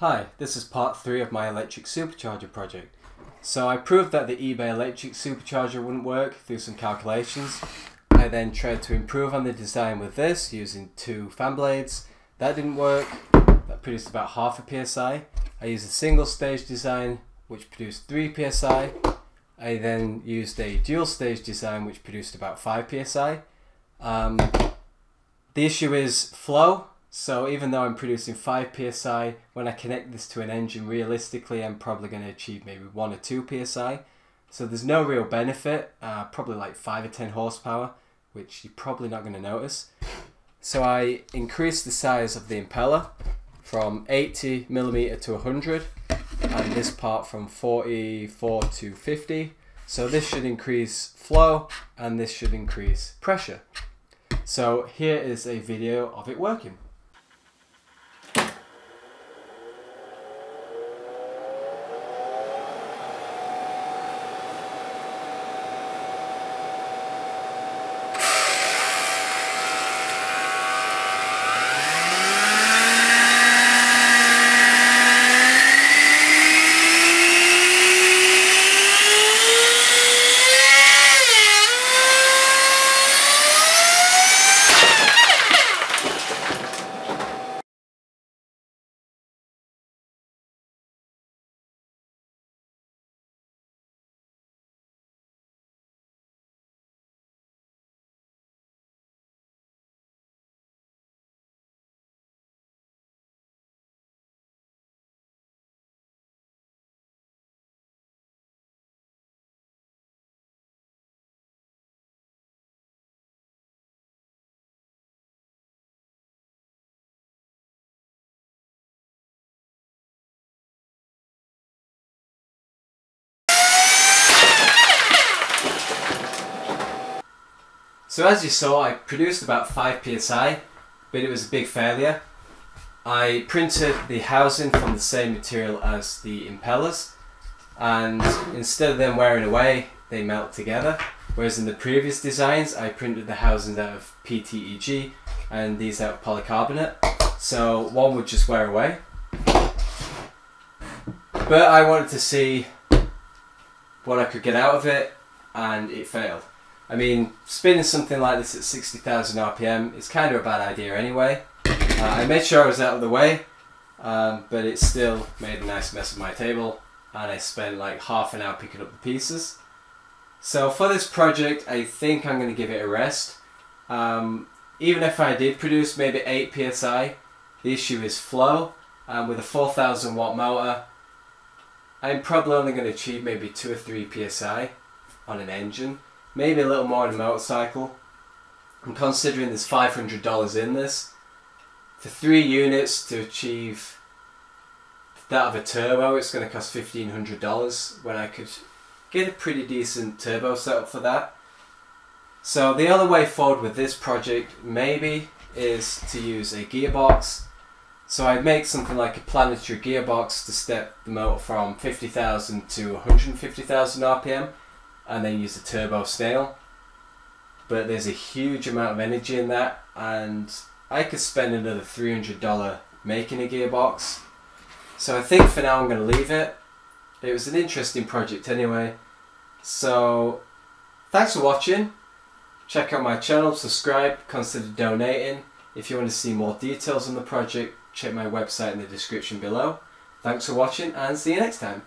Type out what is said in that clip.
Hi, this is part 3 of my electric supercharger project. So I proved that the eBay electric supercharger wouldn't work through some calculations. I then tried to improve on the design with this using two fan blades. That didn't work, that produced about half a psi. I used a single stage design which produced 3 psi. I then used a dual stage design which produced about 5 psi. Um, the issue is flow. So even though I'm producing 5 psi, when I connect this to an engine, realistically I'm probably going to achieve maybe 1 or 2 psi. So there's no real benefit, uh, probably like 5 or 10 horsepower, which you're probably not going to notice. So I increased the size of the impeller from 80 millimeter to 100 and this part from 44 to 50. So this should increase flow and this should increase pressure. So here is a video of it working. So as you saw, I produced about 5 psi, but it was a big failure. I printed the housing from the same material as the impellers, and instead of them wearing away, they melt together. Whereas in the previous designs, I printed the housings out of PTEG and these out of polycarbonate, so one would just wear away. But I wanted to see what I could get out of it, and it failed. I mean, spinning something like this at 60,000 RPM is kind of a bad idea anyway. Uh, I made sure I was out of the way, um, but it still made a nice mess of my table, and I spent like half an hour picking up the pieces. So for this project, I think I'm going to give it a rest. Um, even if I did produce maybe 8 psi, the issue is flow, and with a 4000 watt motor, I'm probably only going to achieve maybe 2 or 3 psi on an engine maybe a little more on a motorcycle. I'm considering there's $500 in this. For three units to achieve that of a turbo, it's going to cost $1,500 when I could get a pretty decent turbo setup for that. So the other way forward with this project maybe is to use a gearbox. So I'd make something like a planetary gearbox to step the motor from 50,000 to 150,000 RPM and then use a turbo snail. But there's a huge amount of energy in that, and I could spend another $300 making a gearbox. So I think for now I'm going to leave it. It was an interesting project anyway. So thanks for watching. Check out my channel, subscribe, consider donating. If you want to see more details on the project, check my website in the description below. Thanks for watching and see you next time.